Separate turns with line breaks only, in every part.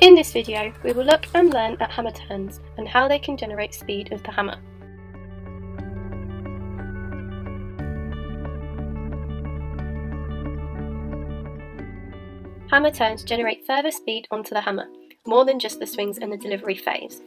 In this video, we will look and learn at hammer turns and how they can generate speed of the hammer. Hammer turns generate further speed onto the hammer, more than just the swings and the delivery phase.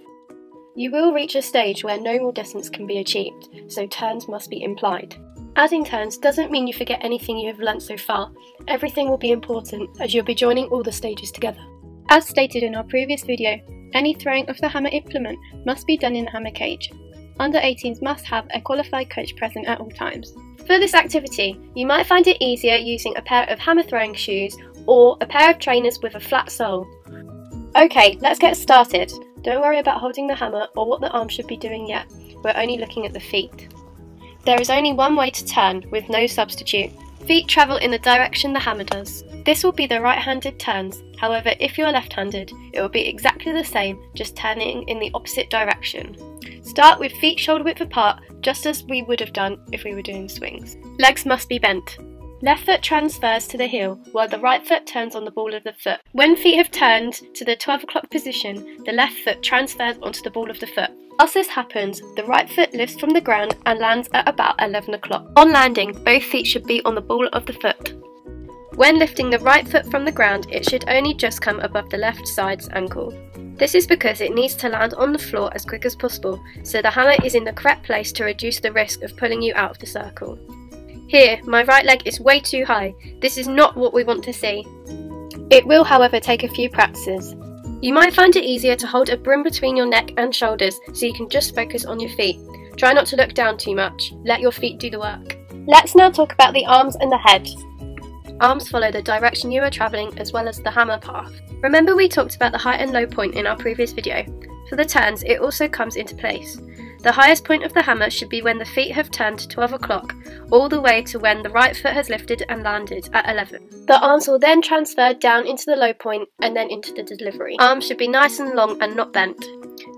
You will reach a stage where no more distance can be achieved, so turns must be implied. Adding turns doesn't mean you forget anything you have learnt so far, everything will be important as you'll be joining all the stages together. As stated in our previous video, any throwing of the hammer implement must be done in the hammer cage. Under 18s must have a qualified coach present at all times. For this activity, you might find it easier using a pair of hammer throwing shoes or a pair of trainers with a flat sole. Okay, let's get started. Don't worry about holding the hammer or what the arm should be doing yet, we're only looking at the feet. There is only one way to turn, with no substitute. Feet travel in the direction the hammer does. This will be the right-handed turns, however if you're left-handed, it will be exactly the same, just turning in the opposite direction. Start with feet shoulder width apart, just as we would have done if we were doing swings. Legs must be bent. Left foot transfers to the heel, while the right foot turns on the ball of the foot. When feet have turned to the 12 o'clock position, the left foot transfers onto the ball of the foot. As this happens, the right foot lifts from the ground and lands at about 11 o'clock. On landing, both feet should be on the ball of the foot. When lifting the right foot from the ground, it should only just come above the left side's ankle. This is because it needs to land on the floor as quick as possible, so the hammer is in the correct place to reduce the risk of pulling you out of the circle. Here, my right leg is way too high. This is not what we want to see. It will, however, take a few practices. You might find it easier to hold a brim between your neck and shoulders so you can just focus on your feet. Try not to look down too much. Let your feet do the work. Let's now talk about the arms and the head. Arms follow the direction you are travelling as well as the hammer path. Remember we talked about the height and low point in our previous video. For the turns, it also comes into place. The highest point of the hammer should be when the feet have turned to 12 o'clock, all the way to when the right foot has lifted and landed at 11. The arms will then transfer down into the low point and then into the delivery. Arms should be nice and long and not bent.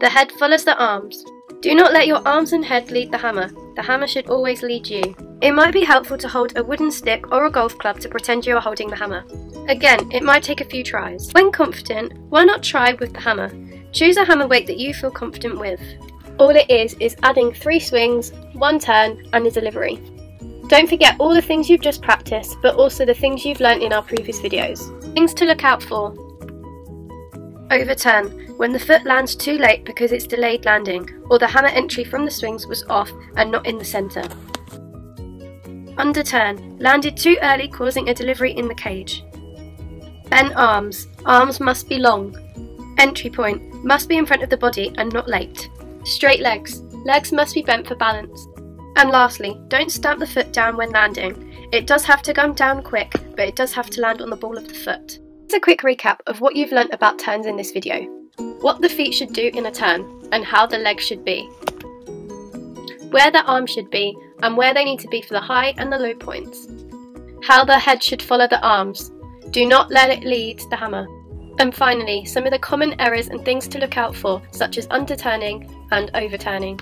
The head follows the arms. Do not let your arms and head lead the hammer. The hammer should always lead you. It might be helpful to hold a wooden stick or a golf club to pretend you are holding the hammer. Again, it might take a few tries. When confident, why not try with the hammer? Choose a hammer weight that you feel confident with. All it is is adding three swings, one turn and a delivery. Don't forget all the things you've just practiced, but also the things you've learnt in our previous videos. Things to look out for. Overturn, when the foot lands too late because it's delayed landing, or the hammer entry from the swings was off and not in the centre. Underturn, landed too early causing a delivery in the cage. Bent arms, arms must be long. Entry point, must be in front of the body and not late. Straight legs. Legs must be bent for balance. And lastly, don't stamp the foot down when landing. It does have to come down quick, but it does have to land on the ball of the foot. Here's a quick recap of what you've learnt about turns in this video. What the feet should do in a turn, and how the legs should be. Where the arms should be, and where they need to be for the high and the low points. How the head should follow the arms. Do not let it lead the hammer. And finally, some of the common errors and things to look out for, such as underturning and overturning.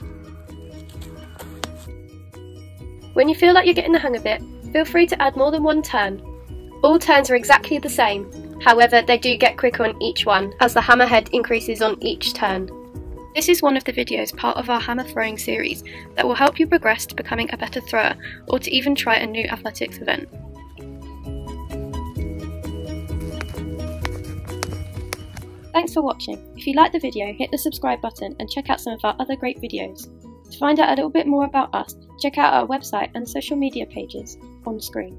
When you feel like you're getting the hang of it, feel free to add more than one turn. All turns are exactly the same, however they do get quicker on each one as the hammerhead increases on each turn. This is one of the videos part of our hammer throwing series that will help you progress to becoming a better thrower or to even try a new athletics event. Thanks for watching. If you liked the video, hit the subscribe button and check out some of our other great videos. To find out a little bit more about us, check out our website and social media pages on screen.